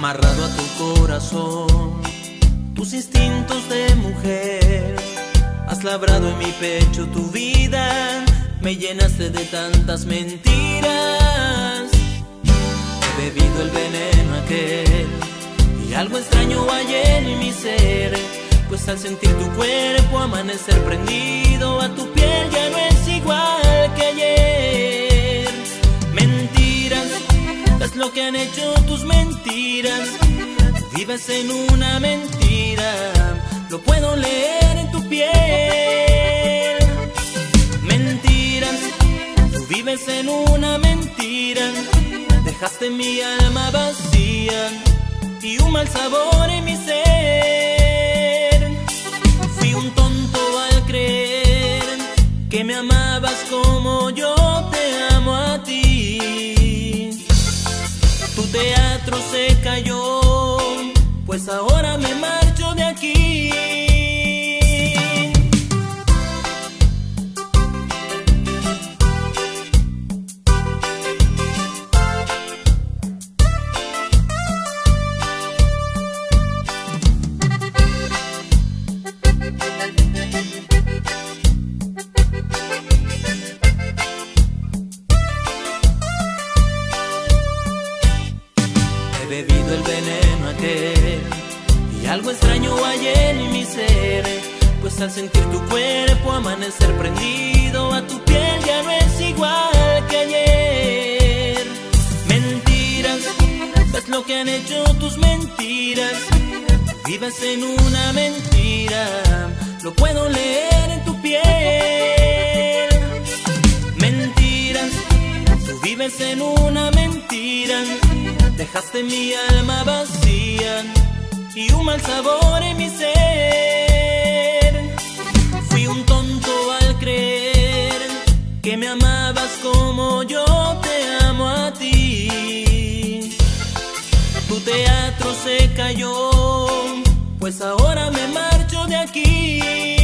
amarrado a tu corazón, tus instintos de mujer. Has labrado en mi pecho tu vida, me llenaste de tantas mentiras. He bebido el veneno aquel y algo extraño hay en mi ser, pues al sentir tu cuerpo amanecer prendido a tu piel ya no han hecho tus mentiras. Vives en una mentira, lo puedo leer en tu piel. Mentiras, tú vives en una mentira. Dejaste mi alma vacía y un mal sabor en mi ser. Fui un tonto al creer que me amabas como yo teatro se cayó, pues ahora me marcho bebido el veneno aquel y algo extraño hay en mi ser. Pues al sentir tu cuerpo amanecer prendido a tu piel ya no es igual que ayer. Mentiras, es lo que han hecho tus mentiras. Vives en una mentira, lo puedo leer en tu piel. Mentiras, tú vives en una mentira. Dejaste mi alma vacía y un mal sabor en mi ser. Fui un tonto al creer que me amabas como yo te amo a ti. Tu teatro se cayó, pues ahora me marcho de aquí.